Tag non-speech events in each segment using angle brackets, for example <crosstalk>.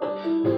Here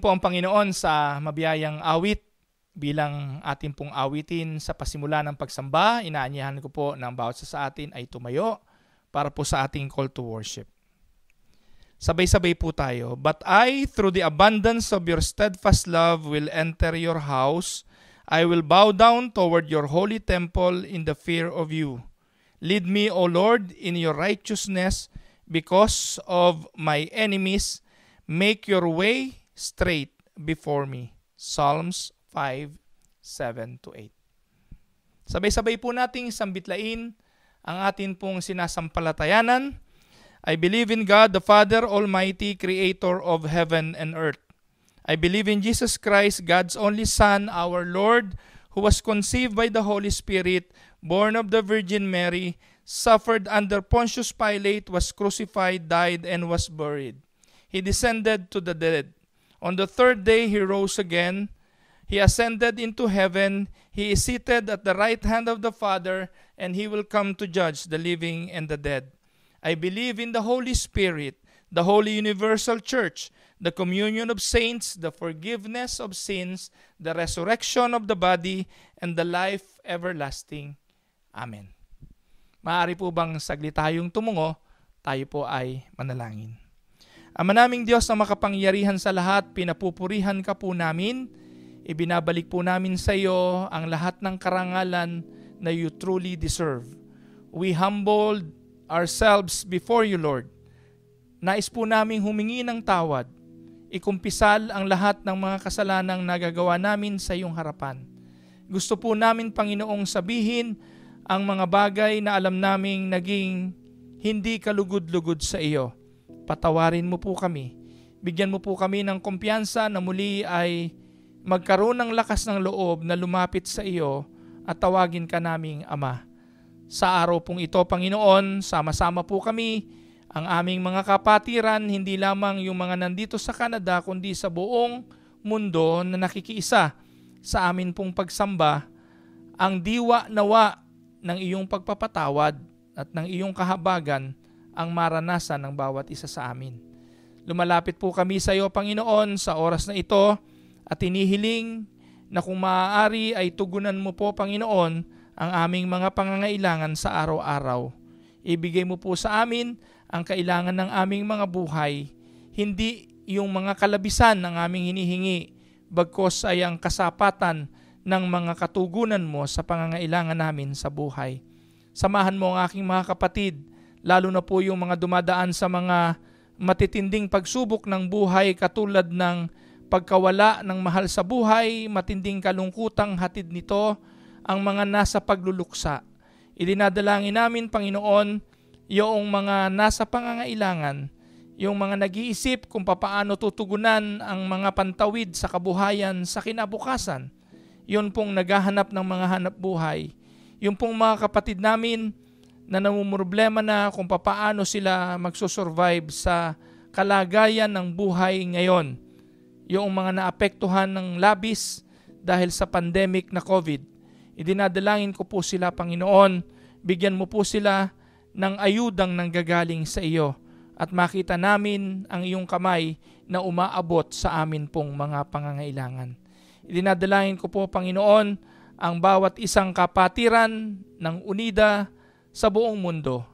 po ang Panginoon sa mabiyayang awit bilang ating pong awitin sa pasimula ng pagsamba. Inaanyahan ko po ng bawat sa sa atin ay tumayo para po sa ating call to worship. Sabay-sabay po tayo. But I, through the abundance of your steadfast love, will enter your house. I will bow down toward your holy temple in the fear of you. Lead me, O Lord, in your righteousness because of my enemies. Make your way straight before me. Psalms 5, 7 to 8. Sabay-sabay po nating sambitlain ang atin pong sinasampalatayanan. I believe in God the Father Almighty, creator of heaven and earth. I believe in Jesus Christ, God's only Son, our Lord, who was conceived by the Holy Spirit, born of the Virgin Mary, suffered under Pontius Pilate, was crucified, died, and was buried. He descended to the dead. On the third day he rose again. He ascended into heaven. He is seated at the right hand of the Father, and he will come to judge the living and the dead. I believe in the Holy Spirit, the holy universal church, the communion of saints, the forgiveness of sins, the resurrection of the body, and the life everlasting. Amen. Maaari po bang saglit tayong tumungo, tayo po ay manalangin. Ama naming Diyos na makapangyarihan sa lahat, pinapupurihan ka po namin. Ibinabalik po namin sa iyo ang lahat ng karangalan na you truly deserve. We humbled ourselves before you, Lord. Nais po naming humingi ng tawad. Ikumpisal ang lahat ng mga kasalanang nagagawa namin sa iyong harapan. Gusto po namin, Panginoong, sabihin ang mga bagay na alam naming naging hindi kalugod-lugod sa iyo. Patawarin mo po kami. Bigyan mo po kami ng kumpiyansa na muli ay magkaroon ng lakas ng loob na lumapit sa iyo at tawagin ka naming Ama. Sa araw pong ito, Panginoon, sama-sama po kami, ang aming mga kapatiran, hindi lamang yung mga nandito sa Canada, kundi sa buong mundo na nakikiisa sa amin pong pagsamba, ang diwa nawa ng iyong pagpapatawad at ng iyong kahabagan ang maranasan ng bawat isa sa amin. Lumalapit po kami sa iyo, Panginoon, sa oras na ito at inihiling na kung maaari ay tugunan mo po, Panginoon, ang aming mga pangangailangan sa araw-araw. Ibigay mo po sa amin ang kailangan ng aming mga buhay, hindi yung mga kalabisan ng aming hinihingi, bagkos ay ang kasapatan ng mga katugunan mo sa pangangailangan namin sa buhay. Samahan mo ang aking mga kapatid, lalo na po yung mga dumadaan sa mga matitinding pagsubok ng buhay katulad ng pagkawala ng mahal sa buhay, matinding kalungkutang hatid nito, ang mga nasa pagluluksa. Ilinadalangin namin, Panginoon, yung mga nasa pangangailangan, yung mga nag-iisip kung papaano tutugunan ang mga pantawid sa kabuhayan sa kinabukasan. Yun pong naghahanap ng mga hanap buhay. Yung pong mga kapatid namin na namumroblema na kung papaano sila magsusurvive sa kalagayan ng buhay ngayon. Yung mga naapektuhan ng labis dahil sa pandemic na COVID. Idinadalangin ko po sila, Panginoon, bigyan mo po sila ng ayudang nanggagaling sa iyo at makita namin ang iyong kamay na umaabot sa amin pong mga pangangailangan. Idinadalangin ko po, Panginoon, ang bawat isang kapatiran ng UNIDA sa buong mundo.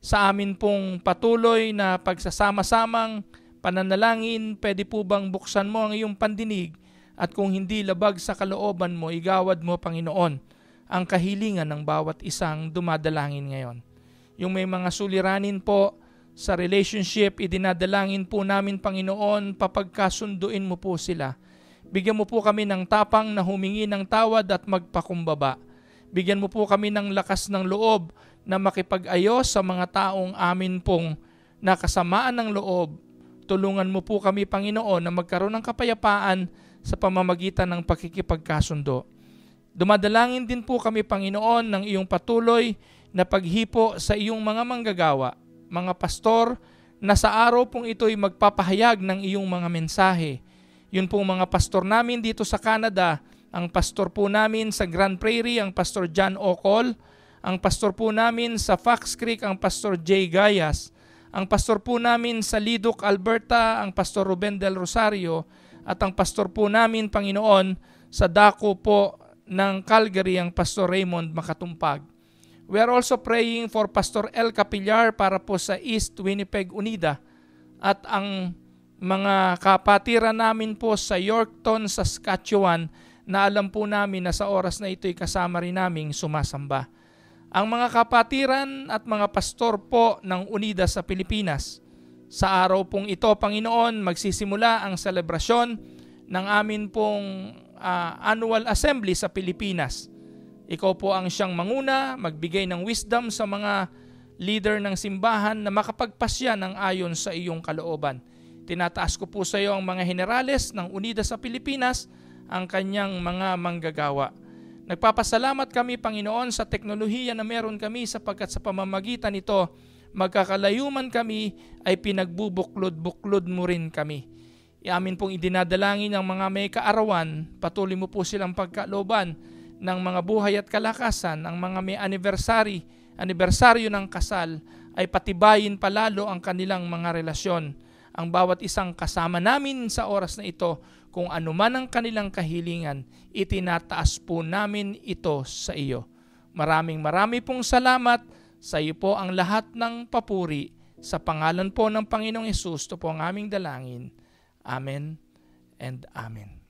Sa amin pong patuloy na pagsasama-samang pananalangin, pwede po bang buksan mo ang iyong pandinig at kung hindi labag sa kalooban mo, igawad mo, Panginoon, ang kahilingan ng bawat isang dumadalangin ngayon yung may mga suliranin po sa relationship, idinadalangin po namin, Panginoon, papagkasunduin mo po sila. Bigyan mo po kami ng tapang na humingi ng tawad at magpakumbaba. Bigyan mo po kami ng lakas ng loob na makipag-ayos sa mga taong amin pong nakasamaan ng loob. Tulungan mo po kami, Panginoon, na magkaroon ng kapayapaan sa pamamagitan ng pakikipagkasundo. Dumadalangin din po kami, Panginoon, ng iyong patuloy na paghipo sa iyong mga manggagawa mga pastor, na sa araw pong ito ay magpapahayag ng iyong mga mensahe. Yun pong mga pastor namin dito sa Canada, ang pastor po namin sa Grand Prairie, ang pastor John Ocol, ang pastor po namin sa Fox Creek, ang pastor Jay Gayas, ang pastor po namin sa Lidok, Alberta, ang pastor Ruben Del Rosario, at ang pastor po namin, Panginoon, sa Daco po ng Calgary, ang pastor Raymond Makatumpag. We are also praying for Pastor El Capillar para po sa East Winnipeg Unida at ang mga kapatiran namin po sa Yorkton, Saskatchewan na alam po namin na sa oras na ito'y kasama rin naming sumasamba. Ang mga kapatiran at mga pastor po ng Unida sa Pilipinas. Sa araw pong ito, Panginoon, magsisimula ang selebrasyon ng amin pong uh, annual assembly sa Pilipinas ikaw po ang siyang manguna, magbigay ng wisdom sa mga leader ng simbahan na makapagpasya ng ayon sa iyong kalooban. Tinataas ko po sa iyo ang mga generales ng Unida sa Pilipinas, ang kanyang mga manggagawa. Nagpapasalamat kami, Panginoon, sa teknolohiya na meron kami sapagkat sa pamamagitan nito, magkakalayuman kami ay pinagbubuklod-buklod mo rin kami. Iamin pong idinadalangin ng mga may kaarawan, patuloy mo po silang pagkaloban ng mga buhay at kalakasan, ang mga may anniversary, anibersaryo ng kasal, ay patibayin palalo ang kanilang mga relasyon. Ang bawat isang kasama namin sa oras na ito, kung anuman ang kanilang kahilingan, itinataas po namin ito sa iyo. Maraming marami pong salamat sa iyo po ang lahat ng papuri. Sa pangalan po ng Panginoong Yesus, ito po ang aming dalangin. Amen and Amen.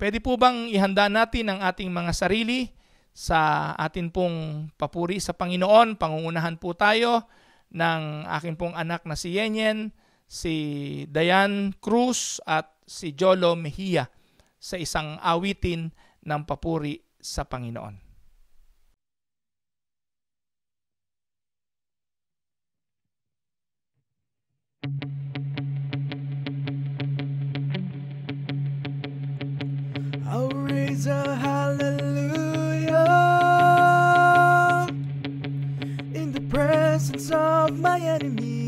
Pwede po bang ihanda natin ang ating mga sarili sa atin pong papuri sa Panginoon? Pangungunahan po tayo ng aking pong anak na si Yenyen, si Dayan Cruz at si Jolo Mejia sa isang awitin ng papuri sa Panginoon. I'll raise a hallelujah presence of my enemies.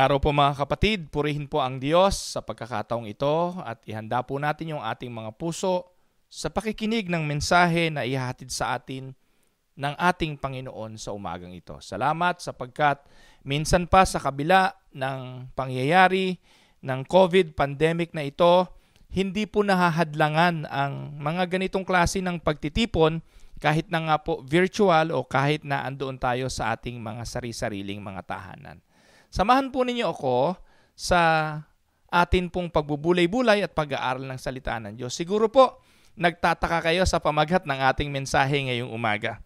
Araw po mga kapatid. Purihin po ang Diyos sa pagkakataong ito at ihanda po natin yung ating mga puso sa pakikinig ng mensahe na ihahatid sa atin ng ating Panginoon sa umagang ito. Salamat sapagkat minsan pa sa kabila ng pangyayari ng COVID pandemic na ito, hindi po nahahadlangan ang mga ganitong klase ng pagtitipon kahit na nga po virtual o kahit na andoon tayo sa ating mga sari-sariling mga tahanan. Samahan po ninyo ako sa atin pong pagbubulay-bulay at pag-aaral ng salita ng Diyos. Siguro po, nagtataka kayo sa pamagat ng ating mensahe ngayong umaga.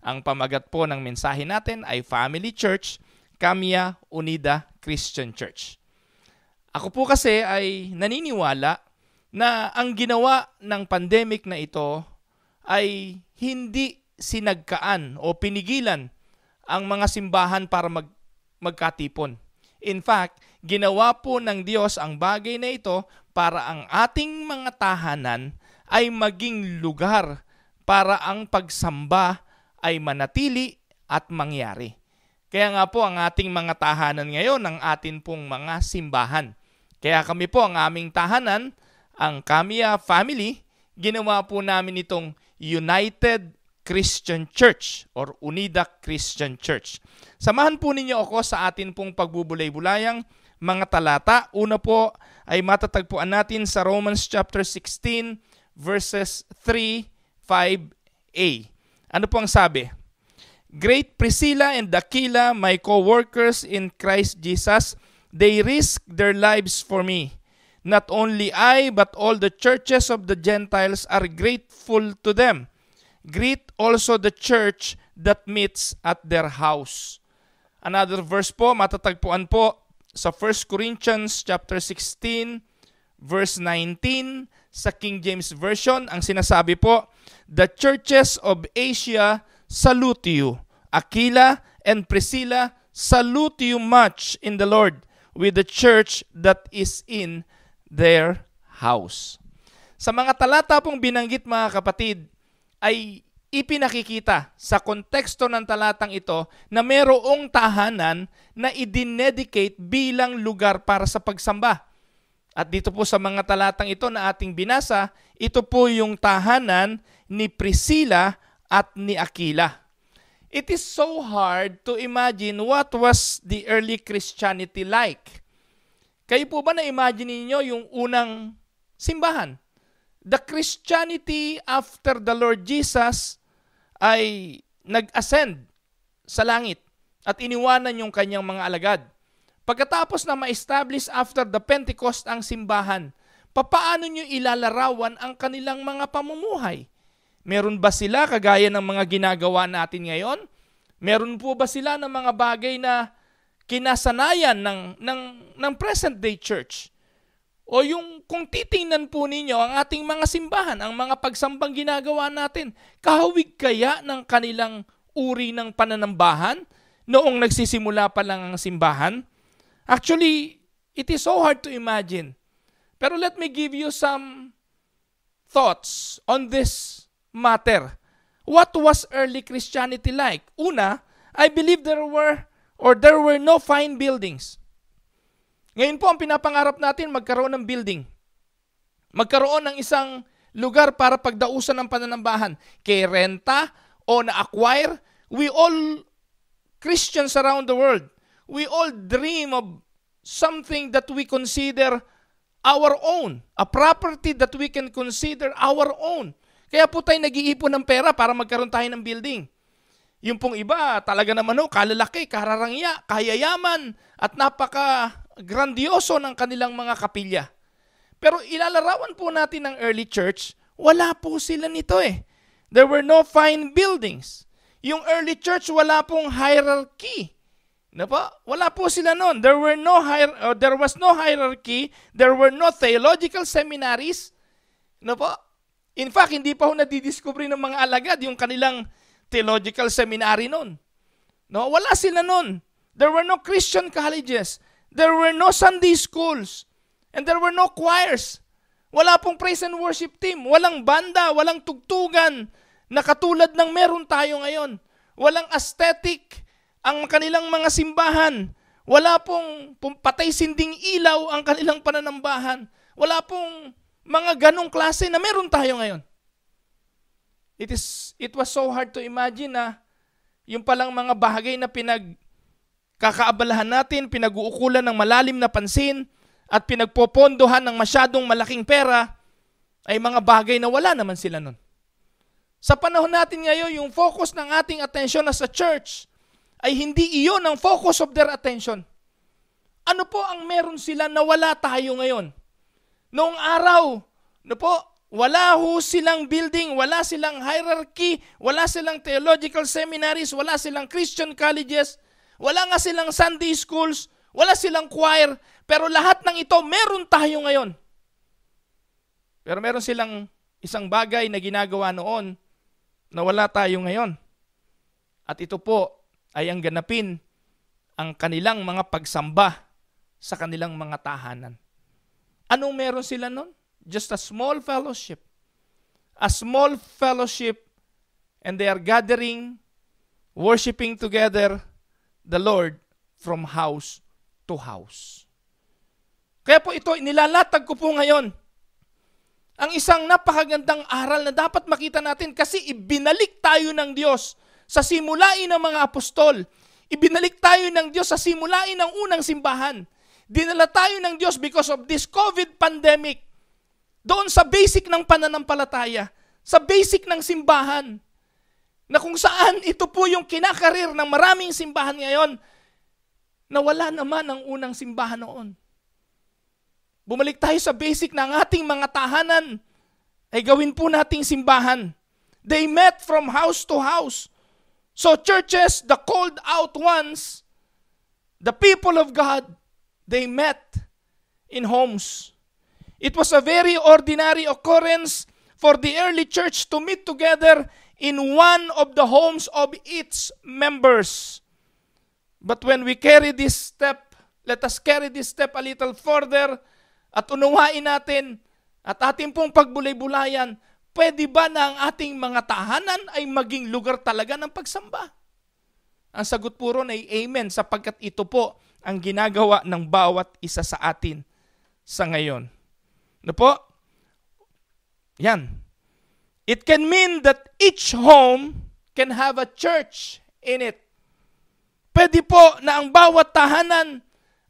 Ang pamagat po ng mensahe natin ay Family Church, Camia Unida Christian Church. Ako po kasi ay naniniwala na ang ginawa ng pandemic na ito ay hindi sinagkaan o pinigilan ang mga simbahan para mag magkatipon. In fact, ginawa po ng Diyos ang bagay na ito para ang ating mga tahanan ay maging lugar para ang pagsamba ay manatili at mangyari. Kaya nga po ang ating mga tahanan ngayon, ang atin pong mga simbahan. Kaya kami po ang aming tahanan, ang Kamia Family, ginawa po namin itong United Christian Church or Unida Christian Church. Samahan po ninyo ako sa atin pong pagbubulay-bulayang mga talata. Una po ay matatagpuan natin sa Romans chapter 16 verses 3, 5a. Ano po ang sabi? Great Priscilla and Aquila, my co-workers in Christ Jesus, they risked their lives for me. Not only I, but all the churches of the Gentiles are grateful to them Greet also the church that meets at their house. Another verse po, matatagpuan po sa 1 Corinthians chapter 16 verse 19 sa King James Version. Ang sinasabi po, The churches of Asia salute you. Aquila and Priscilla salute you much in the Lord with the church that is in their house. Sa mga talata pong binanggit mga kapatid, ay ipinakikita sa konteksto ng talatang ito na merong tahanan na idinedicate bilang lugar para sa pagsamba. At dito po sa mga talatang ito na ating binasa, ito po yung tahanan ni Priscilla at ni Aquila. It is so hard to imagine what was the early Christianity like. Kayo po ba na-imagine niyo yung unang simbahan? The Christianity after the Lord Jesus ay nag-ascend sa langit at iniwanan yung kanyang mga alagad. Pagkatapos na ma-establish after the Pentecost ang simbahan, papaano nyo ilalarawan ang kanilang mga pamumuhay? Meron ba sila kagaya ng mga ginagawa natin ngayon? Meron po ba sila ng mga bagay na kinasanayan ng, ng, ng present day church? O yung kung titingnan po ninyo ang ating mga simbahan, ang mga pagsambang ginagawa natin, kahawig kaya ng kanilang uri ng pananambahan noong nagsisimula pa lang ang simbahan? Actually, it is so hard to imagine. Pero let me give you some thoughts on this matter. What was early Christianity like? Una, I believe there were or there were no fine buildings. Ngayon po ang pinapangarap natin magkaroon ng building. Magkaroon ng isang lugar para pagdausan ng pananambahan. Kay renta o na-acquire, we all Christians around the world, we all dream of something that we consider our own. A property that we can consider our own. Kaya po tayo nag-iipon ng pera para magkaroon tayo ng building. Yung pong iba, talaga naman ho, kalalaki, kararangya, kayayaman, at napaka grandioso ng kanilang mga kapilya. Pero ilalarawan po natin ng early church, wala po sila nito eh. There were no fine buildings. Yung early church, wala pong hierarchy. Na po? Wala po sila noon. There were no hier- uh, there was no hierarchy, there were no theological seminaries. Na po? In fact, hindi pa ho nadidiscover ng mga alagad yung kanilang theological seminary noon. No, wala sila noon. There were no Christian colleges. There were no Sunday schools. And there were no choirs. Wala pong praise and worship team. Walang banda, walang tugtugan na katulad ng meron tayo ngayon. Walang aesthetic ang kanilang mga simbahan. Wala pong, pong patay sinding ilaw ang kanilang pananambahan. Wala pong mga ganong klase na meron tayo ngayon. It is it was so hard to imagine na yung palang mga bagay na pinag kakaabalahan natin, pinag-uukulan ng malalim na pansin at pinagpopondohan ng masyadong malaking pera ay mga bagay na wala naman sila nun. Sa panahon natin ngayon, yung focus ng ating attention as a church ay hindi iyon ang focus of their attention. Ano po ang meron sila na wala tayo ngayon? Noong araw, no po, wala ho silang building, wala silang hierarchy, wala silang theological seminaries, wala silang Christian colleges, wala nga silang Sunday schools, wala silang choir, pero lahat ng ito meron tayo ngayon. Pero meron silang isang bagay na ginagawa noon na wala tayo ngayon. At ito po ay ang ganapin ang kanilang mga pagsamba sa kanilang mga tahanan. Anong meron sila nun? Just a small fellowship. A small fellowship and they are gathering, worshiping together the Lord from house to house. Kaya po ito, nilalatag ko po ngayon ang isang napakagandang aral na dapat makita natin kasi ibinalik tayo ng Diyos sa simulain ng mga apostol. Ibinalik tayo ng Diyos sa simulain ng unang simbahan. Dinala tayo ng Diyos because of this COVID pandemic. Doon sa basic ng pananampalataya, sa basic ng simbahan, na kung saan ito po yung kinakarir ng maraming simbahan ngayon, na wala naman ang unang simbahan noon. Bumalik tayo sa basic ng ating mga tahanan, ay gawin po nating simbahan. They met from house to house. So churches, the called out ones, the people of God, they met in homes. It was a very ordinary occurrence for the early church to meet together in one of the homes of its members. But when we carry this step, let us carry this step a little further at unawain natin at ating pong pagbulay-bulayan pwede ba na ang ating mga tahanan ay maging lugar talaga ng pagsamba? Ang sagot po ron ay amen sapagkat ito po ang ginagawa ng bawat isa sa atin sa ngayon. Ano po? Yan. It can mean that each home can have a church in it. Pwede po na ang bawat tahanan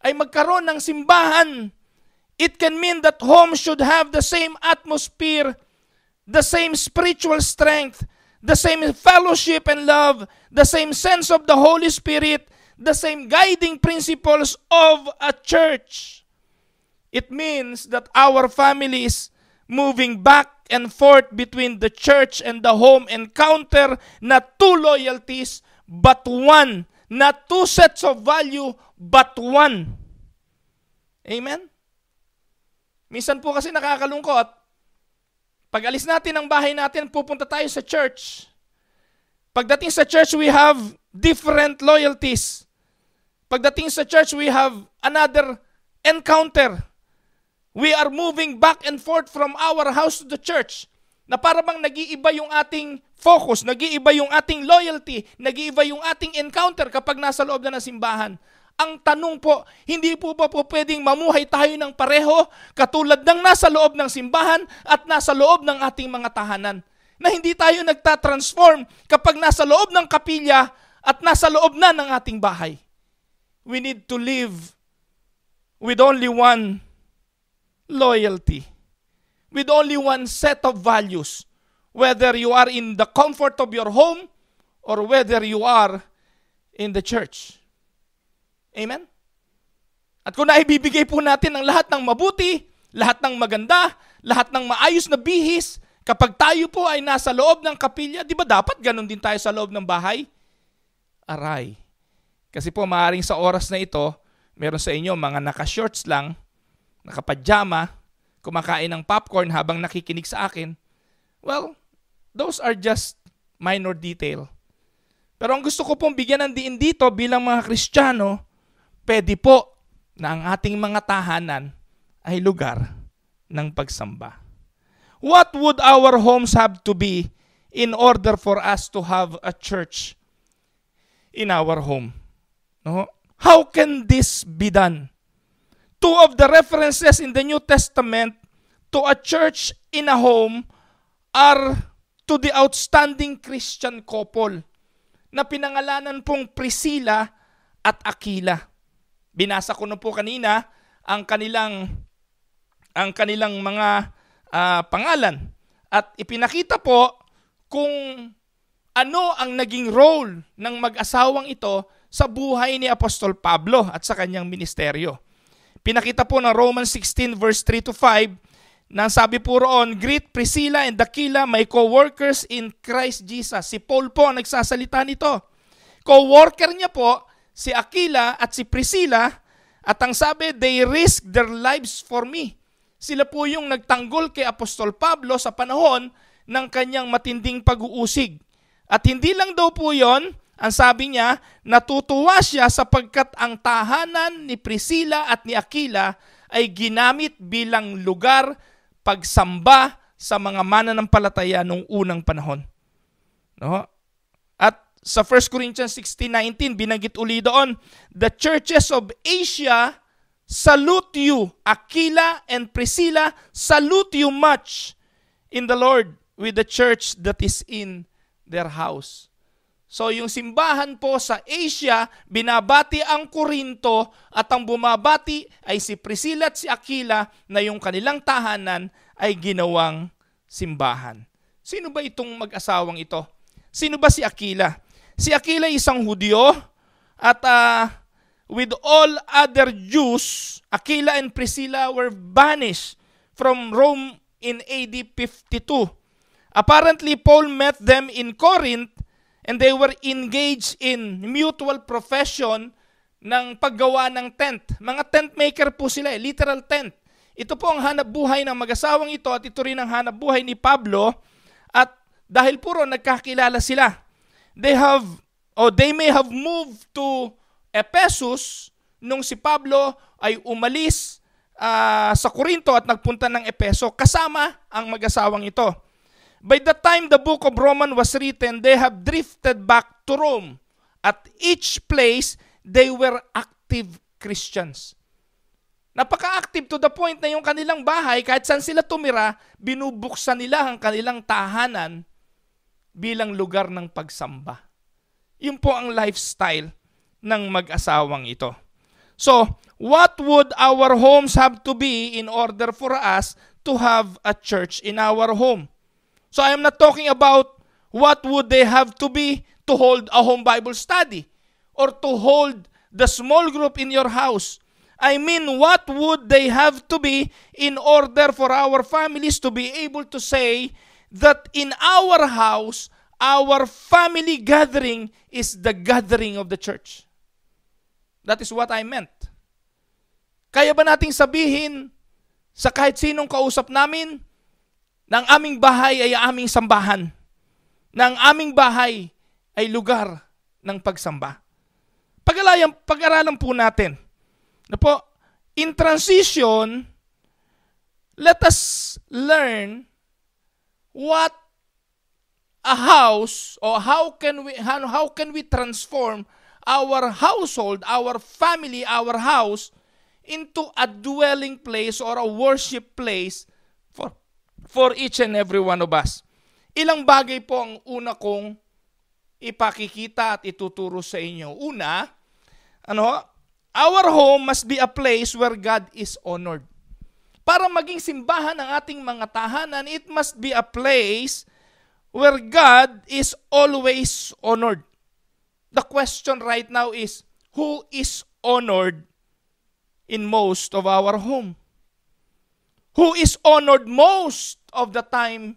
ay magkaroon ng simbahan. It can mean that home should have the same atmosphere the same spiritual strength, the same fellowship and love, the same sense of the Holy Spirit, the same guiding principles of a church. It means that our families moving back and forth between the church and the home encounter not two loyalties but one, not two sets of value but one. Amen? Minsan po kasi nakakalungkot, pag alis natin ng bahay natin, pupunta tayo sa church. Pagdating sa church, we have different loyalties. Pagdating sa church, we have another encounter. We are moving back and forth from our house to the church na para bang nag-iiba yung ating focus, nag-iiba yung ating loyalty, nag-iiba yung ating encounter kapag nasa loob na ng simbahan. Ang tanong po, hindi po ba po pwedeng mamuhay tayo ng pareho katulad ng nasa loob ng simbahan at nasa loob ng ating mga tahanan? Na hindi tayo nagtatransform kapag nasa loob ng kapilya at nasa loob na ng ating bahay. We need to live with only one loyalty, with only one set of values, whether you are in the comfort of your home or whether you are in the church. Amen? At kung naibibigay po natin ang lahat ng mabuti, lahat ng maganda, lahat ng maayos na bihis, kapag tayo po ay nasa loob ng kapilya, di ba dapat ganun din tayo sa loob ng bahay? Aray. Kasi po maaring sa oras na ito, meron sa inyo mga naka-shorts lang, naka-pajama, kumakain ng popcorn habang nakikinig sa akin. Well, those are just minor detail. Pero ang gusto ko pong bigyan ng diin dito bilang mga Kristiyano, pwede po na ang ating mga tahanan ay lugar ng pagsamba. What would our homes have to be in order for us to have a church in our home? No? How can this be done? Two of the references in the New Testament to a church in a home are to the outstanding Christian couple na pinangalanan pong Priscilla at Aquila. Binasa ko na po kanina ang kanilang ang kanilang mga uh, pangalan at ipinakita po kung ano ang naging role ng mag-asawang ito sa buhay ni Apostol Pablo at sa kanyang ministeryo. Pinakita po ng Romans 16 verse 3 to 5 na sabi po roon, Greet Priscilla and Aquila, my co-workers in Christ Jesus. Si Paul po ang nagsasalita nito. Co-worker niya po, si Aquila at si Priscilla, at ang sabi, they risk their lives for me. Sila po yung nagtanggol kay Apostol Pablo sa panahon ng kanyang matinding pag-uusig. At hindi lang daw po yon, ang sabi niya, natutuwa siya sapagkat ang tahanan ni Priscilla at ni Aquila ay ginamit bilang lugar pagsamba sa mga mananampalataya nung unang panahon. No? At sa 1 Corinthians 16:19 binanggit uli doon, the churches of Asia salute you. Aquila and Priscilla salute you much in the Lord with the church that is in their house. So yung simbahan po sa Asia, binabati ang Korinto at ang bumabati ay si Priscilla at si Aquila na yung kanilang tahanan ay ginawang simbahan. Sino ba itong mag-asawang ito? Sino ba si Aquila? Si Aquila isang Hudyo at uh, with all other Jews, Aquila and Priscilla were banished from Rome in AD 52. Apparently, Paul met them in Corinth and they were engaged in mutual profession ng paggawa ng tent. Mga tent maker po sila, eh, literal tent. Ito po ang hanap buhay ng mag-asawang ito at ito rin ang hanap buhay ni Pablo at dahil puro nagkakilala sila. They have or they may have moved to Ephesus nung si Pablo ay umalis uh, sa Korinto at nagpunta ng Epeso kasama ang mag-asawang ito. By the time the book of Romans was written, they have drifted back to Rome. At each place, they were active Christians. Napaka-active to the point na yung kanilang bahay, kahit saan sila tumira, binubuksan nila ang kanilang tahanan bilang lugar ng pagsamba. Yun po ang lifestyle ng mag-asawang ito. So, what would our homes have to be in order for us to have a church in our home? So I am not talking about what would they have to be to hold a home Bible study or to hold the small group in your house. I mean, what would they have to be in order for our families to be able to say that in our house, our family gathering is the gathering of the church? That is what I meant. Kaya ba nating sabihin sa kahit sinong kausap namin, na ang aming bahay ay aming sambahan, na ang aming bahay ay lugar ng pagsamba. Pag-aralan, pag-aralan po natin. Na po, in transition, let us learn what a house or how can we how can we transform our household, our family, our house into a dwelling place or a worship place for for each and every one of us. Ilang bagay po ang una kong ipakikita at ituturo sa inyo. Una, ano, our home must be a place where God is honored. Para maging simbahan ng ating mga tahanan, it must be a place where God is always honored. The question right now is, who is honored in most of our home? Who is honored most of the time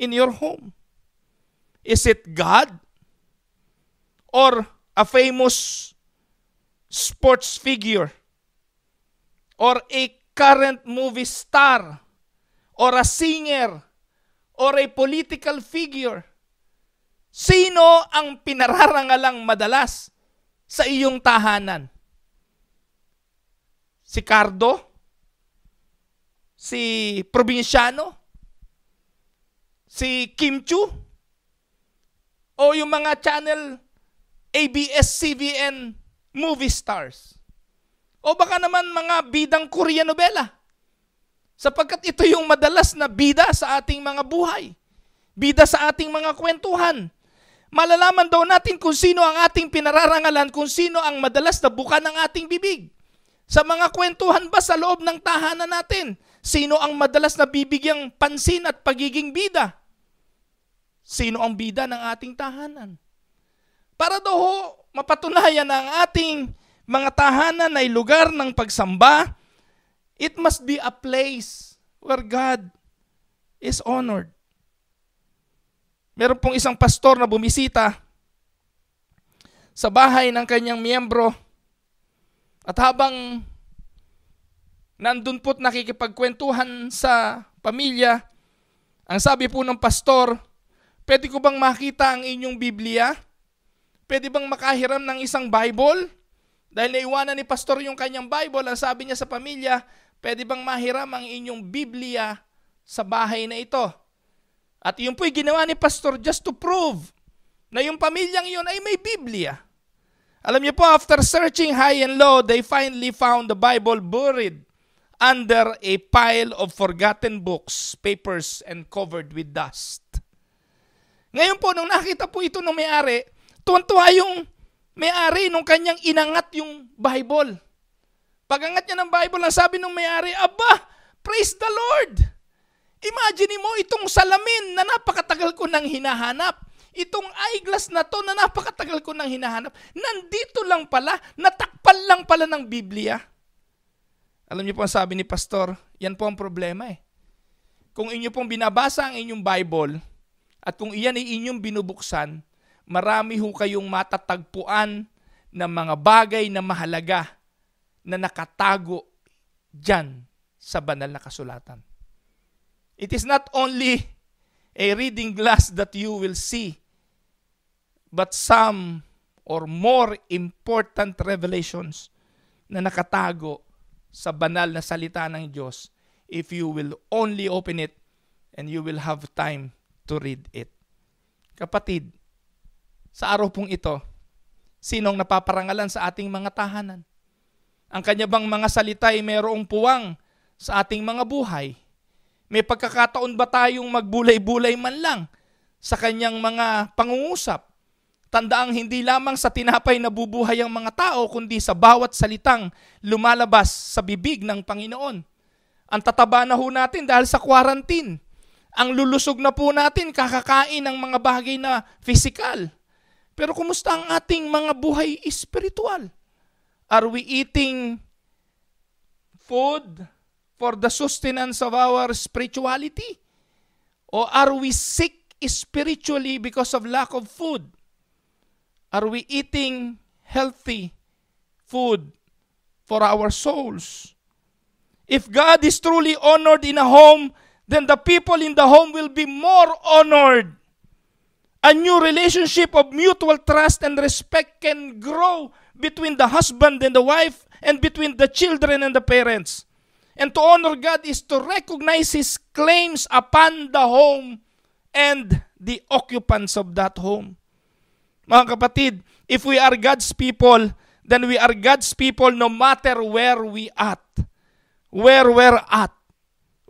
in your home? Is it God? Or a famous sports figure? Or a current movie star? Or a singer? Or a political figure? Sino ang pinararangalang madalas sa iyong tahanan? Si Cardo? Si Probinsyano? Si Kim Chu? O yung mga channel ABS-CBN movie stars? O baka naman mga bidang Korean novela? Sapagkat ito yung madalas na bida sa ating mga buhay. Bida sa ating mga kwentuhan. Malalaman daw natin kung sino ang ating pinararangalan, kung sino ang madalas na buka ng ating bibig. Sa mga kwentuhan ba sa loob ng tahanan natin, sino ang madalas na bibigyang pansin at pagiging bida? Sino ang bida ng ating tahanan? Para daw mapatunayan na ang ating mga tahanan ay lugar ng pagsamba, it must be a place where God is honored. Meron pong isang pastor na bumisita sa bahay ng kanyang miyembro at habang nandun po't nakikipagkwentuhan sa pamilya, ang sabi po ng pastor, pwede ko bang makita ang inyong Biblia? Pwede bang makahiram ng isang Bible? Dahil naiwanan ni pastor yung kanyang Bible, ang sabi niya sa pamilya, pwede bang mahiram ang inyong Biblia sa bahay na ito? At yun po'y ginawa ni pastor just to prove na yung pamilyang yun ay may Biblia. Alam niyo po, after searching high and low, they finally found the Bible buried under a pile of forgotten books, papers, and covered with dust. Ngayon po, nung nakita po ito ng may-ari, tuwan-tuwa yung may-ari nung kanyang inangat yung Bible. Pagangat niya ng Bible, ang sabi ng may-ari, Aba, praise the Lord! Imagine mo itong salamin na napakatagal ko nang hinahanap. Itong eyeglass na to na napakatagal ko nang hinahanap. Nandito lang pala, natakpan lang pala ng Biblia. Alam niyo po ang sabi ni Pastor, yan po ang problema eh. Kung inyo pong binabasa ang inyong Bible at kung iyan ay inyong binubuksan, marami ho kayong matatagpuan ng mga bagay na mahalaga na nakatago dyan sa banal na kasulatan. It is not only a reading glass that you will see, but some or more important revelations na nakatago sa banal na salita ng Diyos if you will only open it and you will have time to read it. Kapatid, sa araw pong ito, sinong napaparangalan sa ating mga tahanan? Ang kanya bang mga salita ay mayroong puwang sa ating mga buhay? May pagkakataon ba tayong magbulay-bulay man lang sa kanyang mga pangungusap? Tandaang hindi lamang sa tinapay nabubuhay ang mga tao, kundi sa bawat salitang lumalabas sa bibig ng Panginoon. Ang tataba na ho natin dahil sa quarantine. Ang lulusog na po natin kakakain ng mga bagay na physical. Pero kumusta ang ating mga buhay spiritual? Are we eating food for the sustenance of our spirituality? Or are we sick spiritually because of lack of food? Are we eating healthy food for our souls? If God is truly honored in a home, then the people in the home will be more honored. A new relationship of mutual trust and respect can grow between the husband and the wife and between the children and the parents. And to honor God is to recognize His claims upon the home and the occupants of that home. Mga kapatid, if we are God's people, then we are God's people no matter where we at. Where we're at.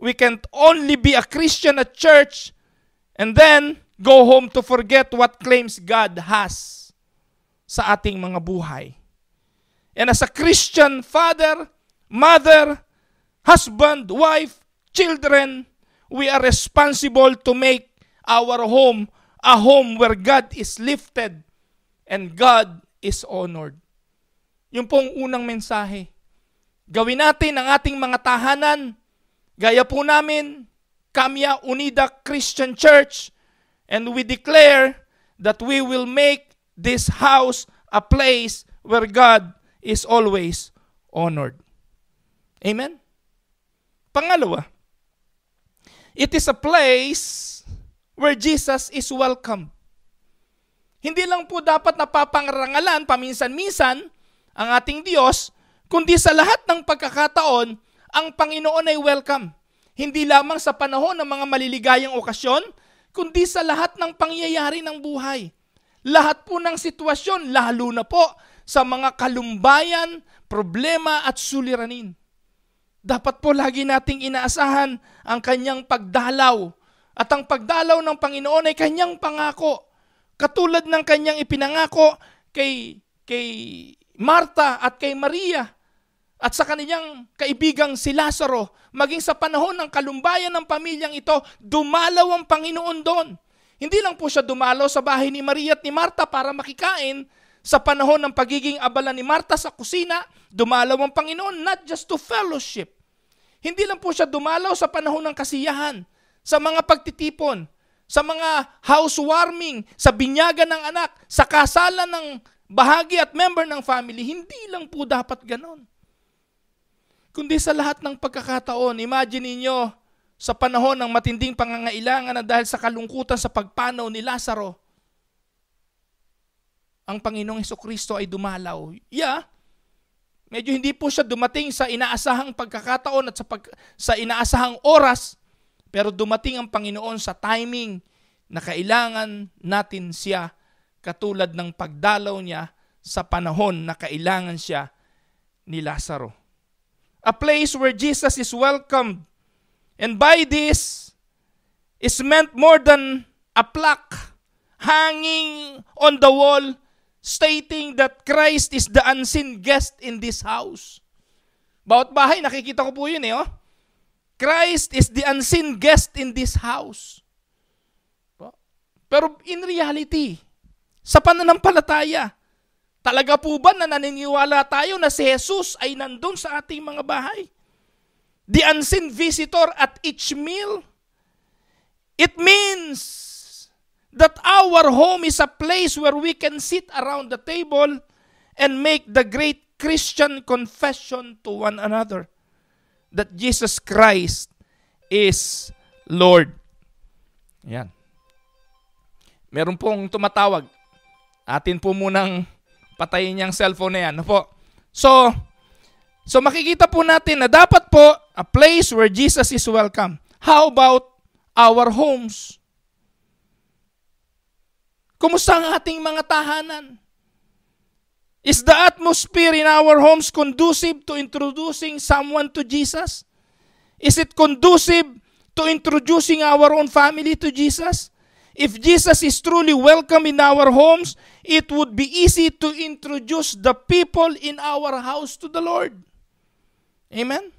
We can only be a Christian at church and then go home to forget what claims God has sa ating mga buhay. And as a Christian father, mother, husband, wife, children, we are responsible to make our home a home where God is lifted and God is honored. Yung pong unang mensahe. Gawin natin ang ating mga tahanan. Gaya po namin, Kamya Unida Christian Church, and we declare that we will make this house a place where God is always honored. Amen? Pangalawa, it is a place where Jesus is welcome. Hindi lang po dapat napapangarangalan paminsan-minsan ang ating Diyos, kundi sa lahat ng pagkakataon, ang Panginoon ay welcome. Hindi lamang sa panahon ng mga maliligayang okasyon, kundi sa lahat ng pangyayari ng buhay. Lahat po ng sitwasyon, lalo na po sa mga kalumbayan, problema at suliranin. Dapat po lagi nating inaasahan ang kanyang pagdalaw. At ang pagdalaw ng Panginoon ay kanyang pangako. Katulad ng kanyang ipinangako kay, kay Marta at kay Maria at sa kanilang kaibigang si Lazaro, maging sa panahon ng kalumbayan ng pamilyang ito, dumalaw ang Panginoon doon. Hindi lang po siya dumalaw sa bahay ni Maria at ni Marta para makikain, sa panahon ng pagiging abala ni Marta sa kusina, dumalaw ang Panginoon not just to fellowship. Hindi lang po siya dumalaw sa panahon ng kasiyahan, sa mga pagtitipon, sa mga housewarming, sa binyagan ng anak, sa kasalan ng bahagi at member ng family. Hindi lang po dapat ganon. Kundi sa lahat ng pagkakataon, imagine ninyo sa panahon ng matinding pangangailangan na dahil sa kalungkutan sa pagpanaw ni Lazaro, ang Panginoong Heso Kristo ay dumalaw. Yeah, medyo hindi po siya dumating sa inaasahang pagkakataon at sa, pag, sa inaasahang oras, pero dumating ang Panginoon sa timing na kailangan natin siya katulad ng pagdalaw niya sa panahon na kailangan siya ni Lazaro. A place where Jesus is welcomed. And by this is meant more than a plaque hanging on the wall stating that Christ is the unseen guest in this house. Bawat bahay, nakikita ko po yun eh. Oh. Christ is the unseen guest in this house. Pero in reality, sa pananampalataya, talaga po ba na naniniwala tayo na si Jesus ay nandun sa ating mga bahay? The unseen visitor at each meal? It means that our home is a place where we can sit around the table and make the great Christian confession to one another that Jesus Christ is Lord. Yan. Meron pong tumatawag. Atin po munang patayin niyang cellphone na yan. Ano po? So, so makikita po natin na dapat po a place where Jesus is welcome. How about our homes? Kumusta ang ating mga tahanan? Is the atmosphere in our homes conducive to introducing someone to Jesus? Is it conducive to introducing our own family to Jesus? If Jesus is truly welcome in our homes, it would be easy to introduce the people in our house to the Lord. Amen?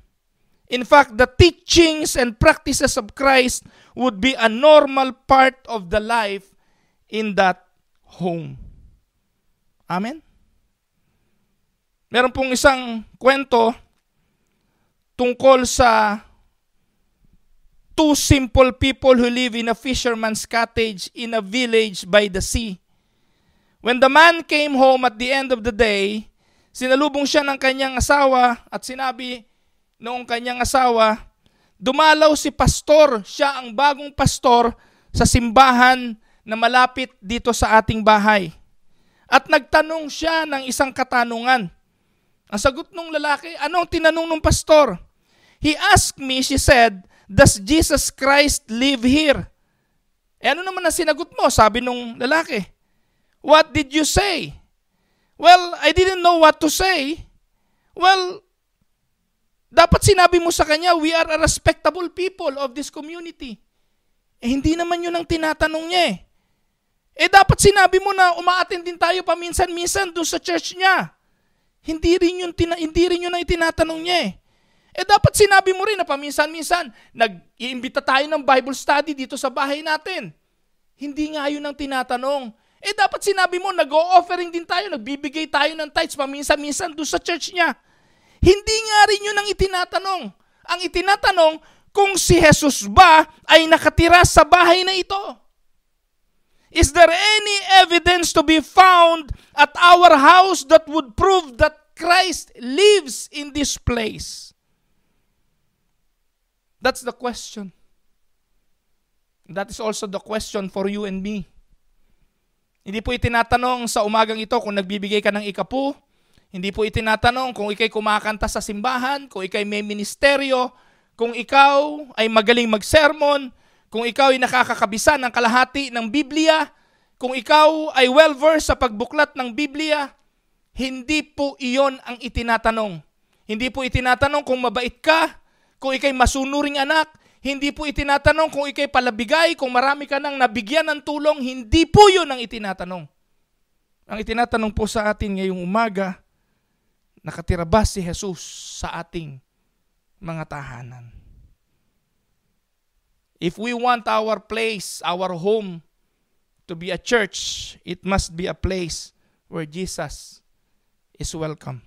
In fact, the teachings and practices of Christ would be a normal part of the life in that home. Amen? Meron pong isang kwento tungkol sa two simple people who live in a fisherman's cottage in a village by the sea. When the man came home at the end of the day, sinalubong siya ng kanyang asawa at sinabi noong kanyang asawa, dumalaw si pastor, siya ang bagong pastor sa simbahan na malapit dito sa ating bahay. At nagtanong siya ng isang katanungan. Ang sagot ng lalaki, anong tinanong ng pastor? He asked me, she said, Does Jesus Christ live here? Eh ano naman ang sinagot mo? Sabi nung lalaki. What did you say? Well, I didn't know what to say. Well, dapat sinabi mo sa kanya, we are a respectable people of this community. Eh hindi naman yun ang tinatanong niya eh. Eh dapat sinabi mo na umaattend din tayo paminsan-minsan doon sa church niya. Hindi rin yun, tina, hindi rin yun ang itinatanong niya eh. Eh dapat sinabi mo rin na paminsan-minsan, nag-iimbita tayo ng Bible study dito sa bahay natin. Hindi nga yun ang tinatanong. Eh dapat sinabi mo, nag-o-offering din tayo, nagbibigay tayo ng tithes paminsan-minsan doon sa church niya. Hindi nga rin yun ang itinatanong. Ang itinatanong, kung si Jesus ba ay nakatira sa bahay na ito. Is there any evidence to be found at our house that would prove that Christ lives in this place? That's the question. That is also the question for you and me. Hindi po itinatanong sa umagang ito kung nagbibigay ka ng ikapu. Hindi po itinatanong kung ikay kumakanta sa simbahan, kung ikay may ministeryo, kung ikaw ay magaling magsermon, kung ikaw ay nakakakabisa ng kalahati ng Biblia, kung ikaw ay well-versed sa pagbuklat ng Biblia, hindi po iyon ang itinatanong. Hindi po itinatanong kung mabait ka, kung ikay masunuring anak, hindi po itinatanong kung ikay palabigay, kung marami ka nang nabigyan ng tulong, hindi po yun ang itinatanong. Ang itinatanong po sa atin ngayong umaga, nakatira ba si Jesus sa ating mga tahanan? If we want our place, our home, to be a church, it must be a place where Jesus is welcome.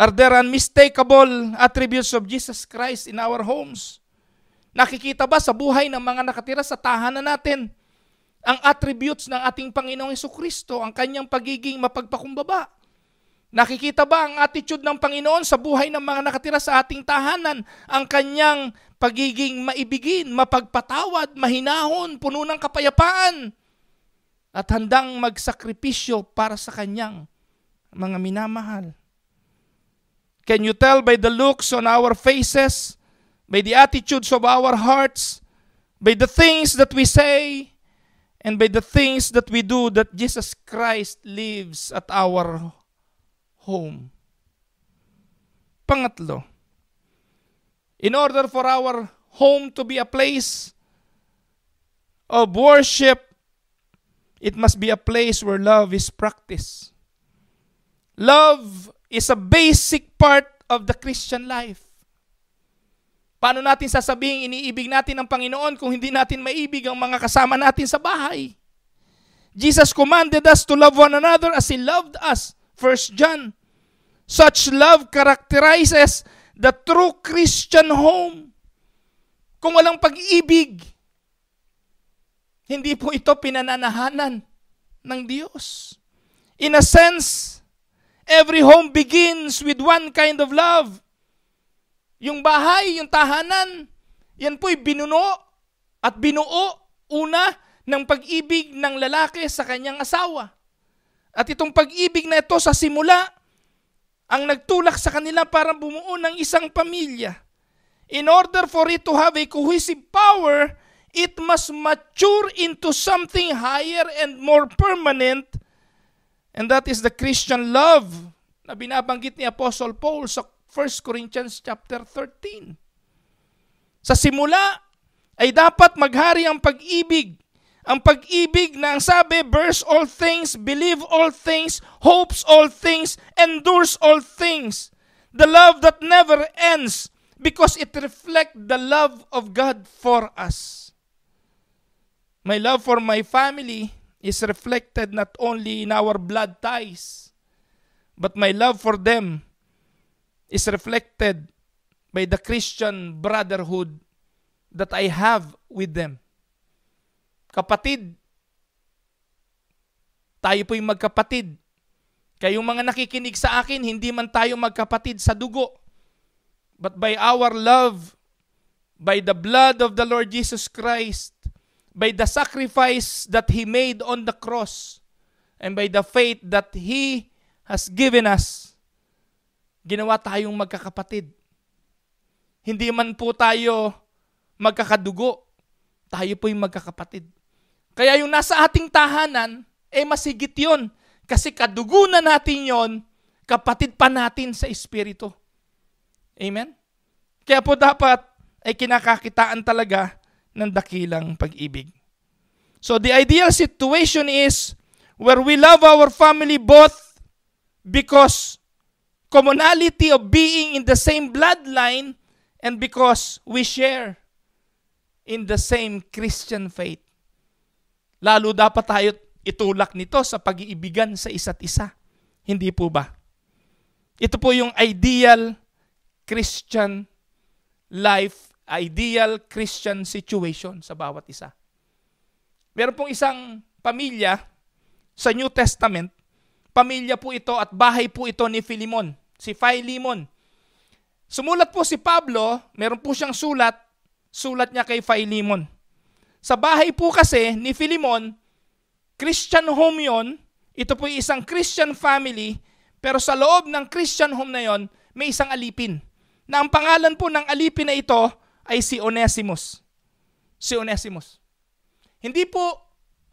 Are there unmistakable attributes of Jesus Christ in our homes? Nakikita ba sa buhay ng mga nakatira sa tahanan natin ang attributes ng ating Panginoong Kristo, ang kanyang pagiging mapagpakumbaba? Nakikita ba ang attitude ng Panginoon sa buhay ng mga nakatira sa ating tahanan? Ang kanyang pagiging maibigin, mapagpatawad, mahinahon, puno ng kapayapaan, at handang magsakripisyo para sa kanyang mga minamahal. Can you tell by the looks on our faces, by the attitudes of our hearts, by the things that we say, and by the things that we do that Jesus Christ lives at our home? Pangatlo, in order for our home to be a place of worship, it must be a place where love is practiced. Love is a basic part of the Christian life. Paano natin sasabihin iniibig natin ang Panginoon kung hindi natin maibig ang mga kasama natin sa bahay? Jesus commanded us to love one another as He loved us. 1 John. Such love characterizes the true Christian home. Kung walang pag-ibig, hindi po ito pinananahanan ng Diyos. In a sense, Every home begins with one kind of love. Yung bahay, yung tahanan, yan po'y binuno at binuo una ng pag-ibig ng lalaki sa kanyang asawa. At itong pag-ibig na ito sa simula, ang nagtulak sa kanila para bumuo ng isang pamilya. In order for it to have a cohesive power, it must mature into something higher and more permanent And that is the Christian love na binabanggit ni Apostle Paul sa 1 Corinthians chapter 13. Sa simula ay dapat maghari ang pag-ibig. Ang pag-ibig na ang sabi, bears all things, believe all things, hopes all things, endures all things. The love that never ends because it reflects the love of God for us. My love for my family is reflected not only in our blood ties, but my love for them is reflected by the Christian brotherhood that I have with them. Kapatid, tayo po'y magkapatid. Kayong mga nakikinig sa akin, hindi man tayo magkapatid sa dugo, but by our love, by the blood of the Lord Jesus Christ, by the sacrifice that He made on the cross and by the faith that He has given us, ginawa tayong magkakapatid. Hindi man po tayo magkakadugo, tayo po'y magkakapatid. Kaya yung nasa ating tahanan, eh masigit yon Kasi kadugo na natin yon kapatid pa natin sa Espiritu. Amen? Kaya po dapat ay kinakakitaan talaga ng dakilang pag-ibig. So the ideal situation is where we love our family both because commonality of being in the same bloodline and because we share in the same Christian faith. Lalo dapat tayo itulak nito sa pag-iibigan sa isa't isa. Hindi po ba? Ito po yung ideal Christian life ideal Christian situation sa bawat isa. Meron pong isang pamilya sa New Testament, pamilya po ito at bahay po ito ni Philemon, si Philemon. Sumulat po si Pablo, meron po siyang sulat, sulat niya kay Philemon. Sa bahay po kasi ni Philemon, Christian home yon. Ito po isang Christian family, pero sa loob ng Christian home na yon, may isang alipin. Na ang pangalan po ng alipin na ito ay si Onesimus. Si Onesimus. Hindi po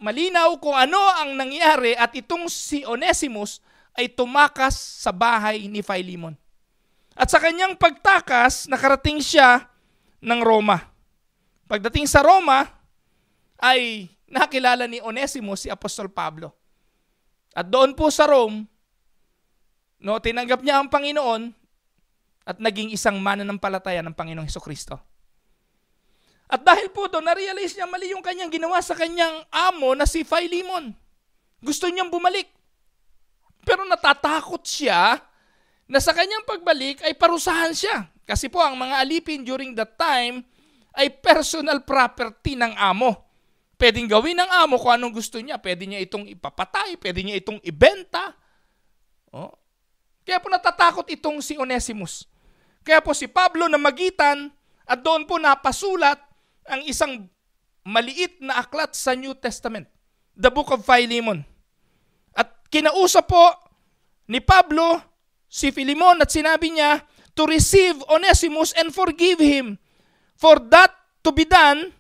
malinaw kung ano ang nangyari at itong si Onesimus ay tumakas sa bahay ni Philemon. At sa kanyang pagtakas, nakarating siya ng Roma. Pagdating sa Roma, ay nakilala ni Onesimus si Apostol Pablo. At doon po sa Rome, no, tinanggap niya ang Panginoon at naging isang mananampalataya ng Panginoong Heso Kristo. At dahil po doon, na-realize niya mali yung kanyang ginawa sa kanyang amo na si Philemon. Gusto niyang bumalik. Pero natatakot siya na sa kanyang pagbalik ay parusahan siya. Kasi po ang mga alipin during that time ay personal property ng amo. Pwedeng gawin ng amo kung anong gusto niya. Pwede niya itong ipapatay, pwede niya itong ibenta. Oh. Kaya po natatakot itong si Onesimus. Kaya po si Pablo na magitan at doon po napasulat ang isang maliit na aklat sa New Testament. The Book of Philemon. At kinausap po ni Pablo si Philemon at sinabi niya to receive Onesimus and forgive him. For that to be done,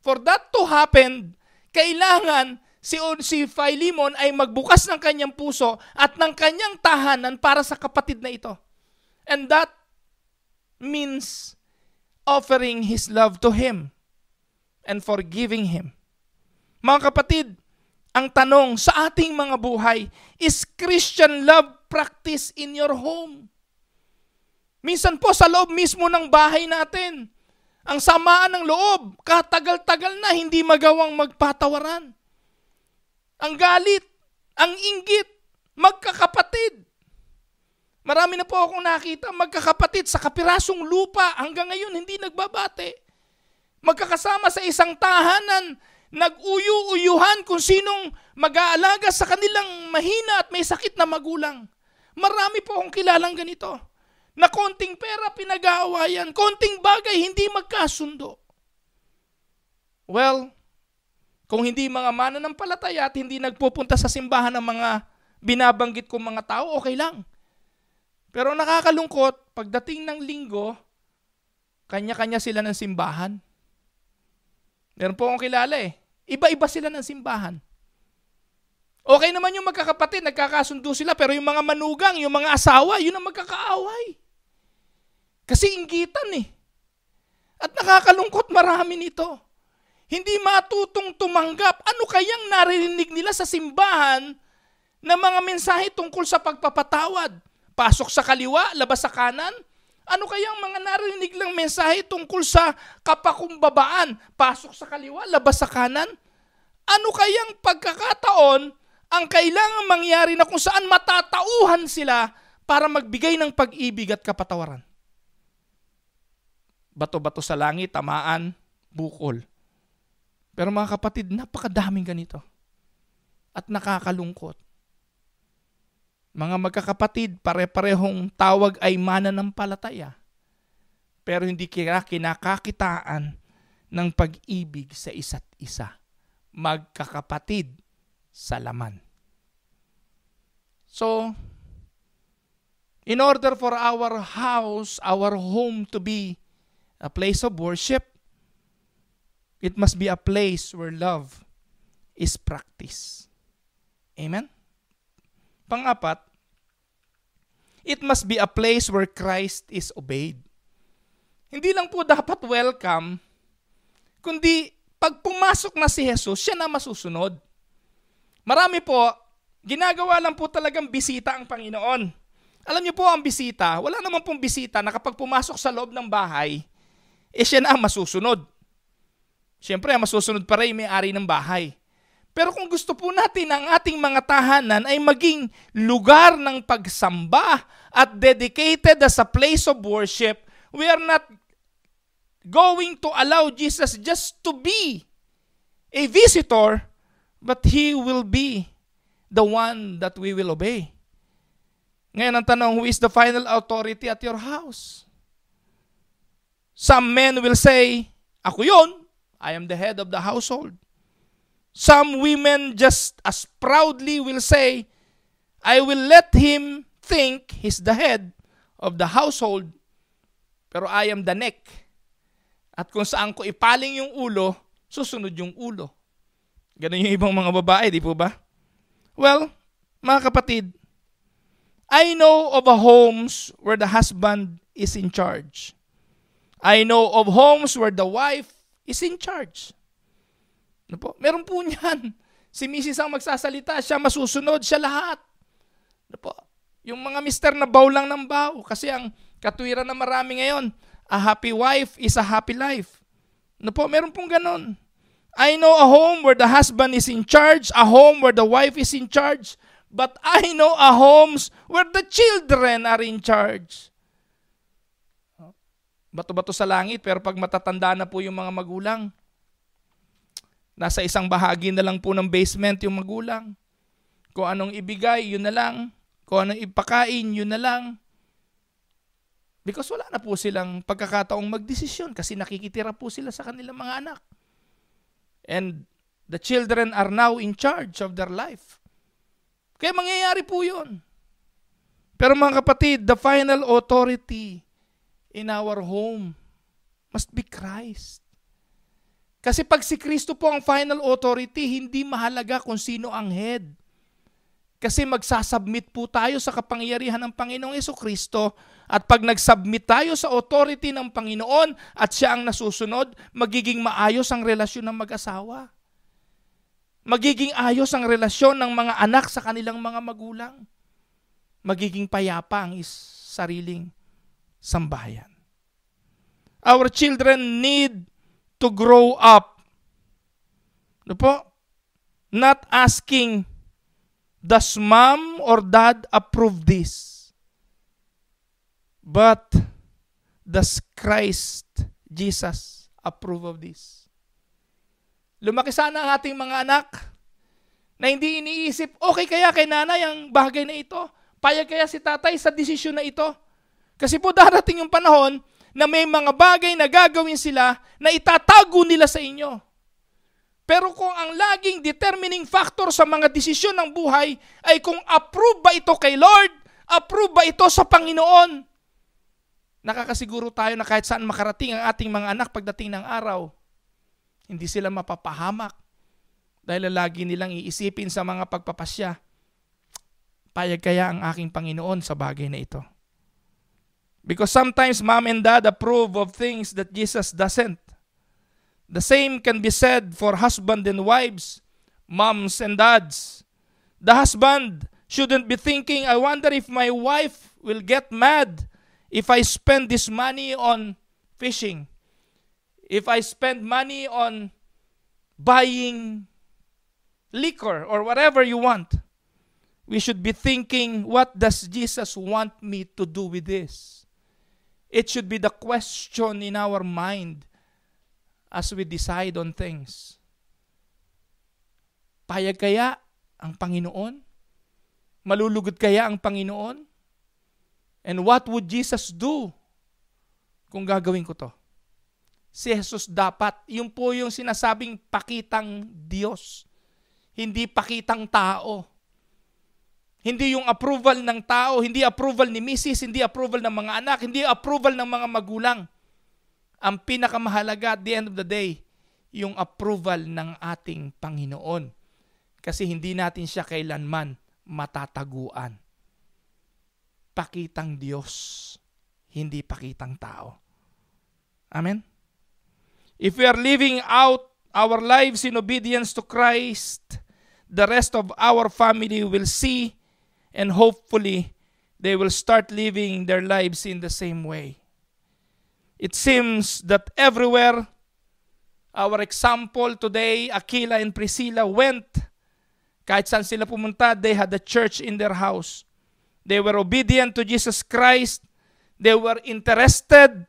For that to happen, kailangan si, si Philemon ay magbukas ng kanyang puso at ng kanyang tahanan para sa kapatid na ito. And that means offering his love to him and forgiving him. Mga kapatid, ang tanong sa ating mga buhay, is Christian love practice in your home? Minsan po sa loob mismo ng bahay natin, ang samaan ng loob, katagal-tagal na hindi magawang magpatawaran. Ang galit, ang inggit, magkakapatid. Marami na po akong nakita, magkakapatid sa kapirasong lupa hanggang ngayon hindi nagbabate. Magkakasama sa isang tahanan, nag-uyu-uyuhan kung sinong mag-aalaga sa kanilang mahina at may sakit na magulang. Marami po akong kilalang ganito na konting pera pinag-aawayan, konting bagay hindi magkasundo. Well, kung hindi mga mananampalataya at hindi nagpupunta sa simbahan ng mga binabanggit kong mga tao, okay lang. Pero nakakalungkot, pagdating ng linggo, kanya-kanya sila ng simbahan. Meron po akong kilala eh. Iba-iba sila ng simbahan. Okay naman yung magkakapatid, nagkakasundo sila, pero yung mga manugang, yung mga asawa, yun ang magkakaaway. Kasi inggitan eh. At nakakalungkot marami nito. Hindi matutong tumanggap. Ano kayang narinig nila sa simbahan na mga mensahe tungkol sa pagpapatawad? Pasok sa kaliwa, labas sa kanan? Ano kayang mga narinig lang mensahe tungkol sa kapakumbabaan? Pasok sa kaliwa, labas sa kanan? Ano kayang pagkakataon ang kailangan mangyari na kung saan matatauhan sila para magbigay ng pag-ibig at kapatawaran? bato-bato sa langit, tamaan, bukol. Pero mga kapatid, napakadaming ganito. At nakakalungkot. Mga magkakapatid, pare-parehong tawag ay mananampalataya. Pero hindi kaya kinakakitaan ng pag-ibig sa isa't isa. Magkakapatid sa laman. So, in order for our house, our home to be a place of worship, it must be a place where love is practiced. Amen? Pangapat, it must be a place where Christ is obeyed. Hindi lang po dapat welcome, kundi pag pumasok na si Jesus, siya na masusunod. Marami po, ginagawa lang po talagang bisita ang Panginoon. Alam niyo po ang bisita, wala naman pong bisita na kapag pumasok sa loob ng bahay, eh siya na ang masusunod. Siyempre, masusunod pa rin may-ari ng bahay. Pero kung gusto po natin ang ating mga tahanan ay maging lugar ng pagsamba at dedicated as a place of worship, we are not going to allow Jesus just to be a visitor, but He will be the one that we will obey. Ngayon ang tanong, who is the final authority at your house? Some men will say, ako yon, I am the head of the household. Some women just as proudly will say, I will let him think he's the head of the household, pero I am the neck. At kung saan ko ipaling yung ulo, susunod yung ulo. Ganun yung ibang mga babae, di po ba? Well, mga kapatid, I know of a homes where the husband is in charge. I know of homes where the wife is in charge. Ano po? Meron po niyan. <laughs> Si Mrs. ang magsasalita, siya masusunod, siya lahat. Ano po? Yung mga mister na baw lang ng baw. Kasi ang katwiran na marami ngayon, a happy wife is a happy life. Ano po? Meron pong ganun. I know a home where the husband is in charge, a home where the wife is in charge, but I know a homes where the children are in charge. Bato-bato sa langit, pero pag matatanda na po yung mga magulang, nasa isang bahagi na lang po ng basement yung magulang. Kung anong ibigay, yun na lang. Kung anong ipakain, yun na lang. Because wala na po silang pagkakataong magdesisyon kasi nakikitira po sila sa kanilang mga anak. And the children are now in charge of their life. Kaya mangyayari po yun. Pero mga kapatid, the final authority in our home must be Christ. Kasi pag si Kristo po ang final authority, hindi mahalaga kung sino ang head. Kasi magsasubmit po tayo sa kapangyarihan ng Panginoong Yeso Kristo at pag nagsubmit tayo sa authority ng Panginoon at siya ang nasusunod, magiging maayos ang relasyon ng mag-asawa. Magiging ayos ang relasyon ng mga anak sa kanilang mga magulang. Magiging payapa ang is sariling sambahayan. Our children need to grow up. Ano po? Not asking, does mom or dad approve this? But does Christ, Jesus, approve of this? Lumaki sana ang ating mga anak na hindi iniisip, okay kaya kay nanay ang bagay na ito? Payag kaya si tatay sa desisyon na ito? Kasi po darating yung panahon na may mga bagay na gagawin sila na itatago nila sa inyo. Pero kung ang laging determining factor sa mga desisyon ng buhay ay kung approve ba ito kay Lord, approve ba ito sa Panginoon, nakakasiguro tayo na kahit saan makarating ang ating mga anak pagdating ng araw, hindi sila mapapahamak dahil lagi nilang iisipin sa mga pagpapasya, payag kaya ang aking Panginoon sa bagay na ito. Because sometimes mom and dad approve of things that Jesus doesn't. The same can be said for husband and wives, moms and dads. The husband shouldn't be thinking, I wonder if my wife will get mad if I spend this money on fishing. If I spend money on buying liquor or whatever you want. We should be thinking, what does Jesus want me to do with this? It should be the question in our mind as we decide on things. Payag kaya ang Panginoon? Malulugod kaya ang Panginoon? And what would Jesus do kung gagawin ko to? Si Jesus dapat, yun po yung sinasabing pakitang Diyos. Hindi pakitang tao. Hindi yung approval ng tao, hindi approval ni Mrs., hindi approval ng mga anak, hindi approval ng mga magulang ang pinakamahalaga at the end of the day, yung approval ng ating Panginoon. Kasi hindi natin siya kailanman matataguan. Pakitang Diyos, hindi pakitang tao. Amen? If we are living out our lives in obedience to Christ, the rest of our family will see and hopefully they will start living their lives in the same way. It seems that everywhere our example today, Aquila and Priscilla went, kahit saan sila pumunta, they had a church in their house. They were obedient to Jesus Christ. They were interested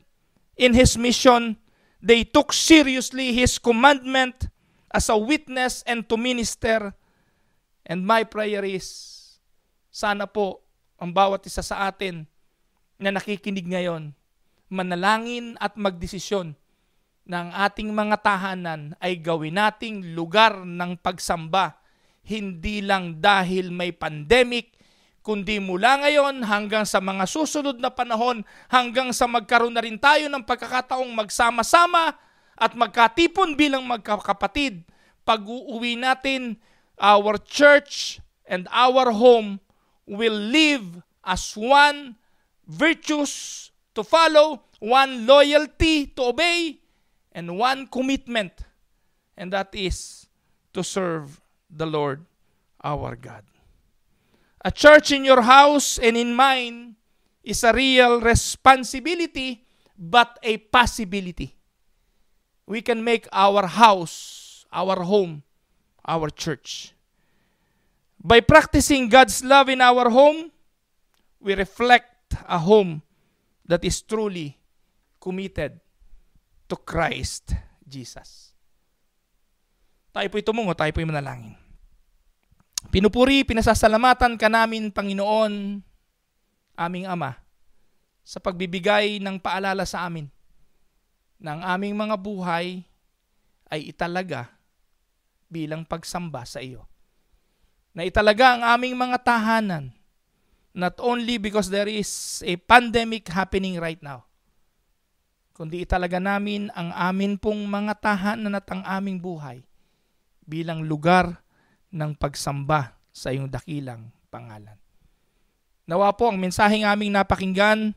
in His mission. They took seriously His commandment as a witness and to minister. And my prayer is, sana po ang bawat isa sa atin na nakikinig ngayon, manalangin at magdesisyon ng ating mga tahanan ay gawin nating lugar ng pagsamba hindi lang dahil may pandemic kundi mula ngayon hanggang sa mga susunod na panahon hanggang sa magkaroon na rin tayo ng pagkakataong magsama-sama at magkatipon bilang magkakapatid pag-uuwi natin our church and our home will live as one virtues to follow, one loyalty to obey, and one commitment, and that is to serve the Lord our God. A church in your house and in mine is a real responsibility but a possibility. We can make our house, our home, our church. By practicing God's love in our home, we reflect a home that is truly committed to Christ Jesus. Tayo po'y tumungo, tayo po'y manalangin. Pinupuri, pinasasalamatan ka namin, Panginoon, aming Ama, sa pagbibigay ng paalala sa amin ng aming mga buhay ay italaga bilang pagsamba sa iyo. Na italaga ang aming mga tahanan not only because there is a pandemic happening right now, kundi italaga namin ang amin pong mga tahanan at ang aming buhay bilang lugar ng pagsamba sa iyong dakilang pangalan. Nawa po ang mensaheng aming napakinggan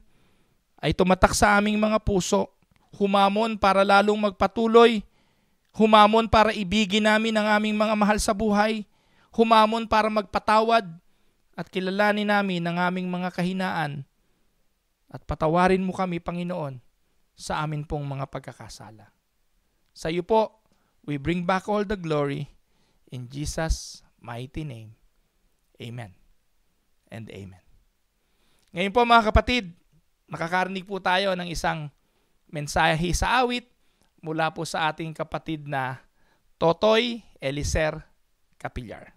ay tumatak sa aming mga puso, humamon para lalong magpatuloy, humamon para ibigin namin ang aming mga mahal sa buhay, humamon para magpatawad, at kilalanin namin ang aming mga kahinaan. At patawarin mo kami, Panginoon, sa amin pong mga pagkakasala. Sa iyo po, we bring back all the glory in Jesus' mighty name. Amen and amen. Ngayon po mga kapatid, makakarinig po tayo ng isang mensahe sa awit mula po sa ating kapatid na Totoy Eliser Capillar.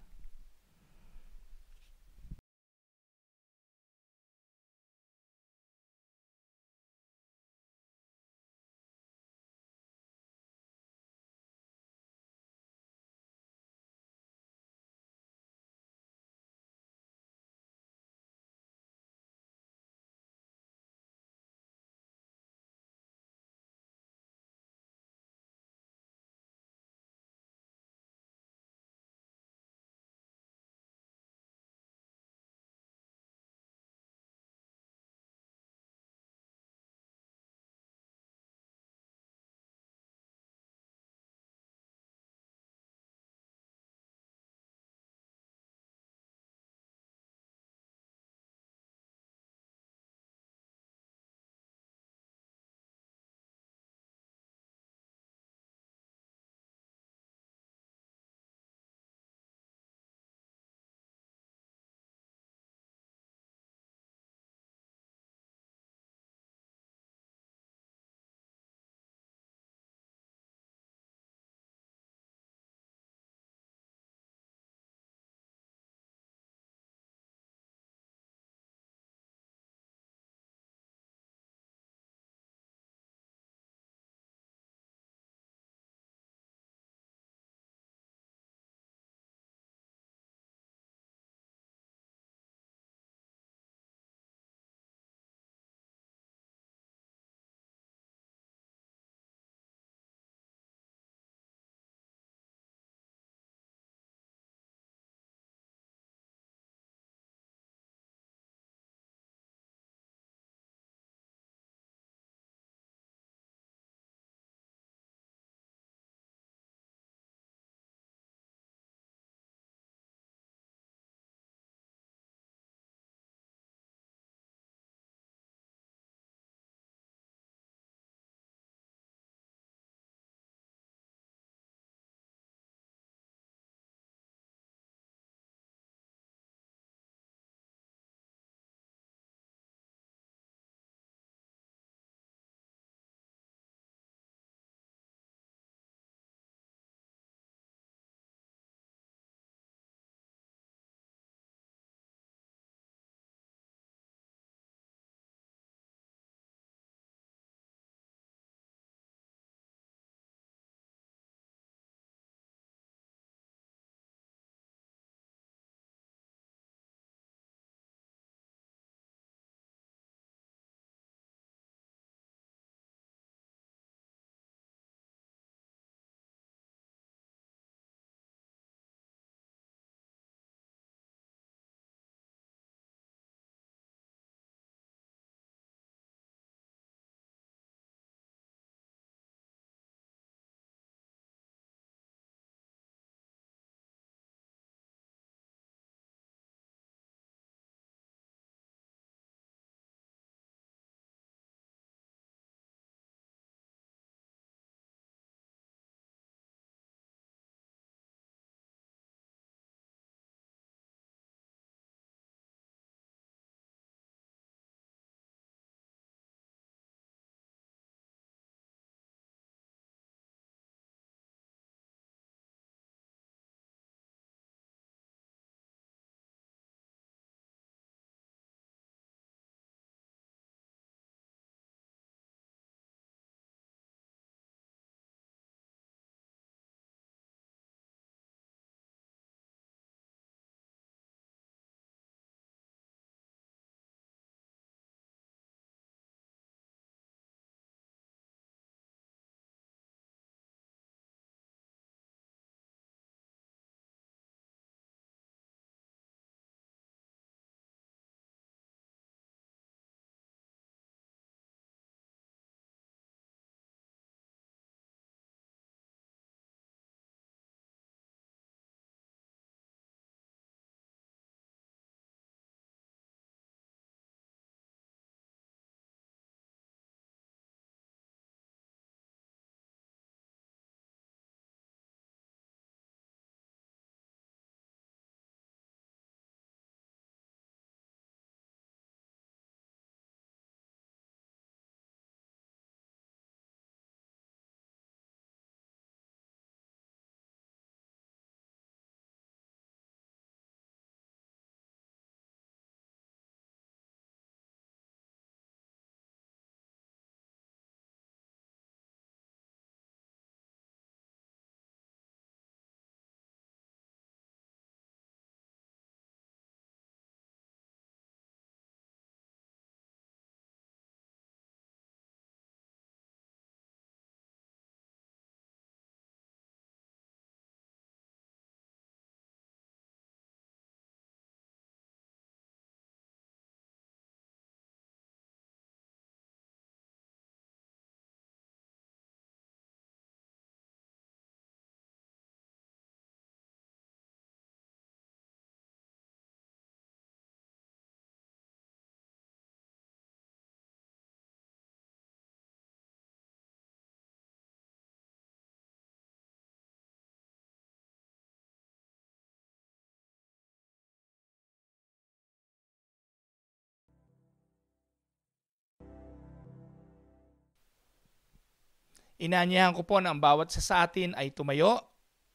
Inaanyahan ko po na ang bawat sa sa atin ay tumayo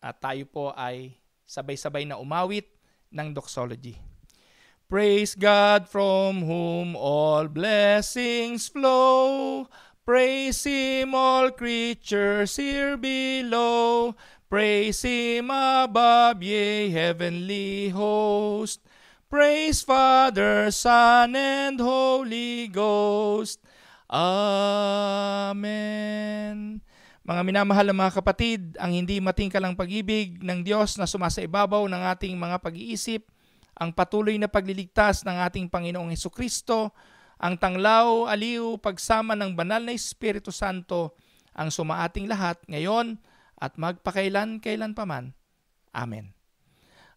at tayo po ay sabay-sabay na umawit ng doxology. Praise God from whom all blessings flow. Praise Him all creatures here below. Praise Him above, yea, heavenly host. Praise Father, Son, and Holy Ghost. Amen. Mga minamahal na mga kapatid, ang hindi matingkalang pag-ibig ng Diyos na sumasaibabaw ng ating mga pag-iisip, ang patuloy na pagliligtas ng ating Panginoong Heso Kristo, ang tanglaw, aliw, pagsama ng banal na Espiritu Santo, ang sumaating lahat ngayon at magpakailan-kailan paman. Amen.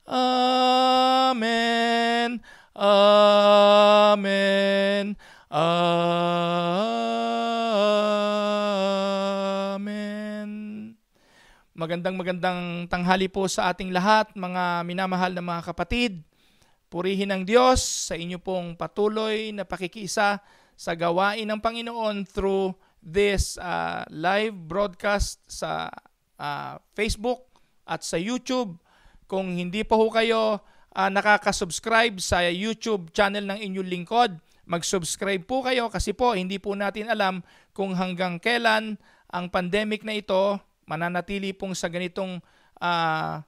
Amen. Amen. Amen. Magandang magandang tanghali po sa ating lahat, mga minamahal na mga kapatid. Purihin ang Diyos sa inyo pong patuloy na pakikisa sa gawain ng Panginoon through this uh, live broadcast sa uh, Facebook at sa YouTube. Kung hindi pa ho kayo uh, nakaka-subscribe sa YouTube channel ng inyong lingkod, mag-subscribe po kayo kasi po hindi po natin alam kung hanggang kailan ang pandemic na ito mananatili pong sa ganitong uh,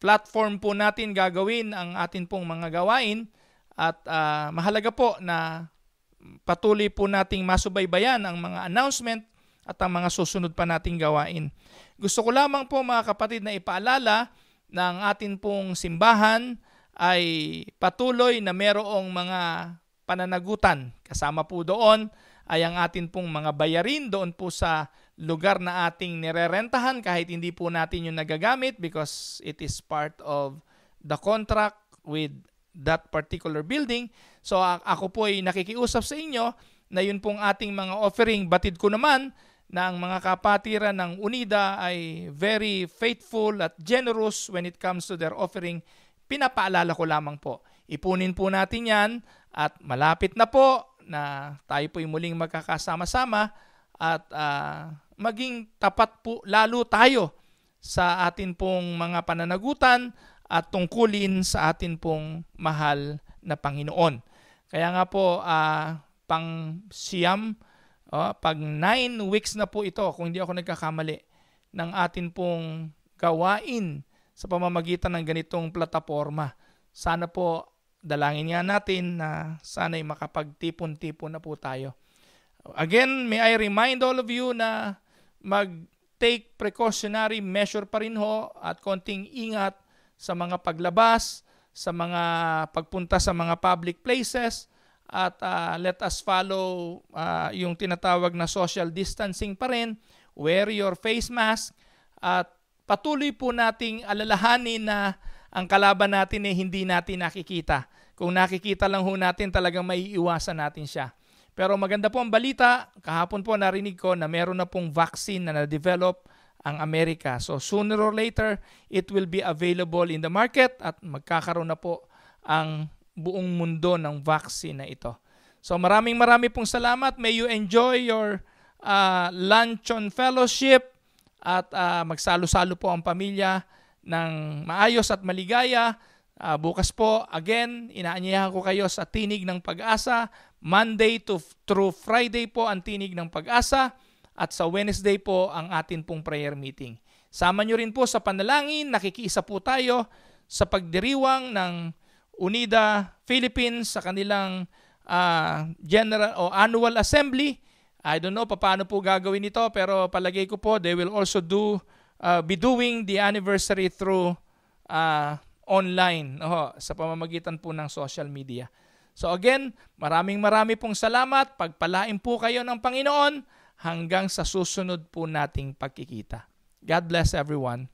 platform po natin gagawin ang atin pong mga gawain at uh, mahalaga po na patuloy po nating masubaybayan ang mga announcement at ang mga susunod pa nating gawain. Gusto ko lamang po mga kapatid na ipaalala na ang atin pong simbahan ay patuloy na merong mga pananagutan. Kasama po doon ay ang atin pong mga bayarin doon po sa lugar na ating nirerentahan kahit hindi po natin yung nagagamit because it is part of the contract with that particular building. So ako po ay nakikiusap sa inyo na yun pong ating mga offering. Batid ko naman na ang mga kapatiran ng UNIDA ay very faithful at generous when it comes to their offering. Pinapaalala ko lamang po. Ipunin po natin yan at malapit na po na tayo po'y muling magkakasama-sama at uh, maging tapat po lalo tayo sa atin pong mga pananagutan at tungkulin sa atin pong mahal na Panginoon. Kaya nga po, uh, pang siyam, uh, pag nine weeks na po ito, kung hindi ako nagkakamali, ng atin pong gawain sa pamamagitan ng ganitong plataforma. Sana po dalangin nga natin na sana'y makapagtipon-tipon na po tayo. Again, may I remind all of you na mag-take precautionary measure pa rin ho at konting ingat sa mga paglabas, sa mga pagpunta sa mga public places at uh, let us follow uh, yung tinatawag na social distancing pa rin. Wear your face mask at patuloy po nating alalahanin na ang kalaban natin ay hindi natin nakikita. Kung nakikita lang ho natin, talagang may iwasan natin siya. Pero maganda po ang balita, kahapon po narinig ko na meron na pong vaccine na na-develop ang Amerika. So sooner or later, it will be available in the market at magkakaroon na po ang buong mundo ng vaccine na ito. So maraming marami pong salamat. May you enjoy your uh, luncheon fellowship at uh, magsalo-salo po ang pamilya ng maayos at maligaya. Uh, bukas po, again, inaanyayahan ko kayo sa Tinig ng Pag-asa. Monday to through Friday po ang Tinig ng Pag-asa. At sa Wednesday po ang atin pong prayer meeting. Sama nyo rin po sa panalangin. Nakikiisa po tayo sa pagdiriwang ng UNIDA Philippines sa kanilang uh, general o annual assembly. I don't know paano po gagawin ito pero palagay ko po they will also do uh, be doing the anniversary through uh, online oh, sa pamamagitan po ng social media. So again, maraming marami pong salamat. Pagpalain po kayo ng Panginoon hanggang sa susunod po nating pagkikita. God bless everyone.